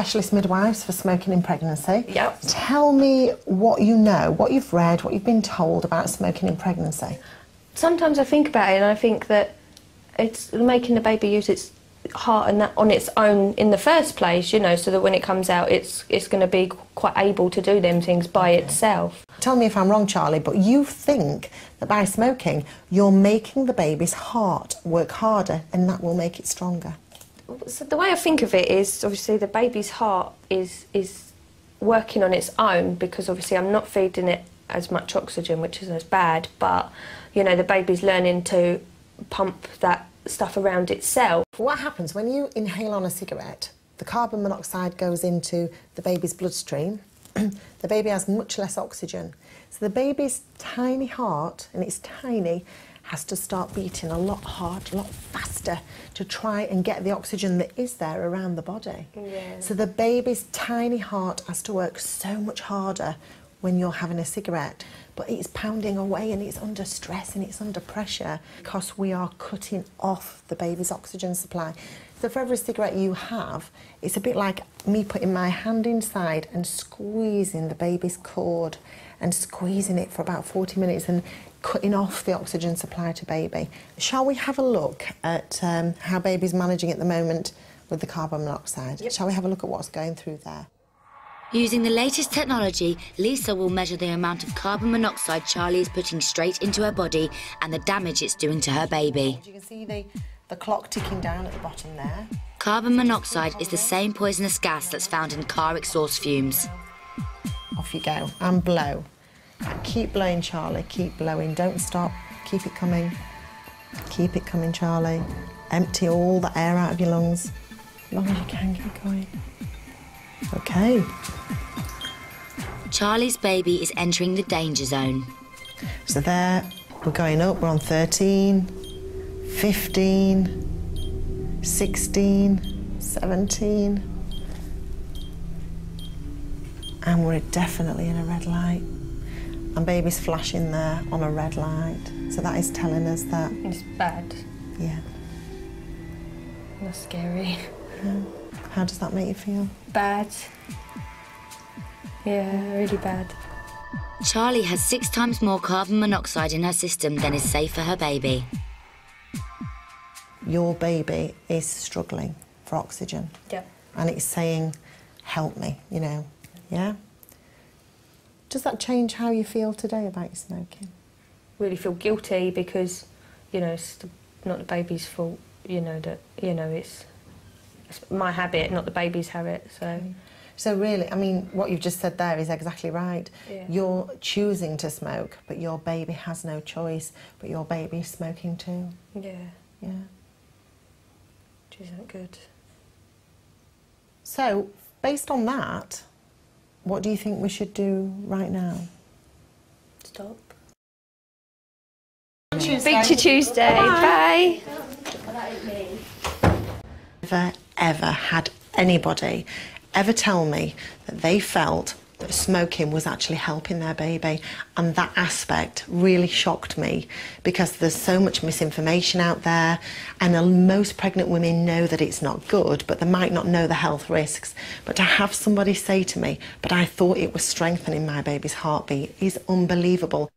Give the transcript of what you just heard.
Specialist midwives for smoking in pregnancy. Yep. Tell me what you know, what you've read, what you've been told about smoking in pregnancy. Sometimes I think about it and I think that it's making the baby use its heart and that on its own in the first place, you know, so that when it comes out, it's it's going to be quite able to do them things by itself. Tell me if I'm wrong, Charlie, but you think that by smoking, you're making the baby's heart work harder and that will make it stronger. So the way I think of it is obviously the baby's heart is is working on its own because obviously I'm not feeding it as much oxygen, which isn't as bad, but you know the baby's learning to pump that stuff around itself. What happens when you inhale on a cigarette? The carbon monoxide goes into the baby's bloodstream. the baby has much less oxygen. So the baby's tiny heart, and it's tiny, has to start beating a lot harder, a lot faster to try and get the oxygen that is there around the body. Yeah. So the baby's tiny heart has to work so much harder when you're having a cigarette, but it's pounding away and it's under stress and it's under pressure because we are cutting off the baby's oxygen supply. So for every cigarette you have, it's a bit like me putting my hand inside and squeezing the baby's cord and squeezing it for about 40 minutes and cutting off the oxygen supply to baby. Shall we have a look at um, how baby's managing at the moment with the carbon monoxide? Yep. Shall we have a look at what's going through there? Using the latest technology, Lisa will measure the amount of carbon monoxide Charlie is putting straight into her body and the damage it's doing to her baby. You can see the, the clock ticking down at the bottom there. Carbon monoxide is the same poisonous gas that's found in car exhaust fumes. Off you go and blow. Keep blowing, Charlie. Keep blowing. Don't stop. Keep it coming. Keep it coming, Charlie. Empty all the air out of your lungs. As long as you can, keep going. Okay. Charlie's baby is entering the danger zone. So there, we're going up. We're on 13, 15, 16, 17. And we're definitely in a red light. And baby's flashing there on a red light. So that is telling us that, It's bad. yeah. That's scary. How does that make you feel? Bad. Yeah, really bad. Charlie has six times more carbon monoxide in her system than is safe for her baby. Your baby is struggling for oxygen. Yep. and it's saying, help me, you know, yeah? Does that change how you feel today about your smoking? Really feel guilty because, you know, it's the, not the baby's fault. You know that you know it's, it's my habit, not the baby's habit. So mm. So really, I mean, what you've just said there is exactly right. Yeah. You're choosing to smoke, but your baby has no choice, but your baby's smoking too, yeah, yeah? which isn't good. So, based on that, what do you think we should do right now? Stop. Speak to you Tuesday. Bye. Never, ever had anybody ever tell me that they felt that smoking was actually helping their baby. And that aspect really shocked me because there's so much misinformation out there. And most pregnant women know that it's not good, but they might not know the health risks. But to have somebody say to me, but I thought it was strengthening my baby's heartbeat is unbelievable.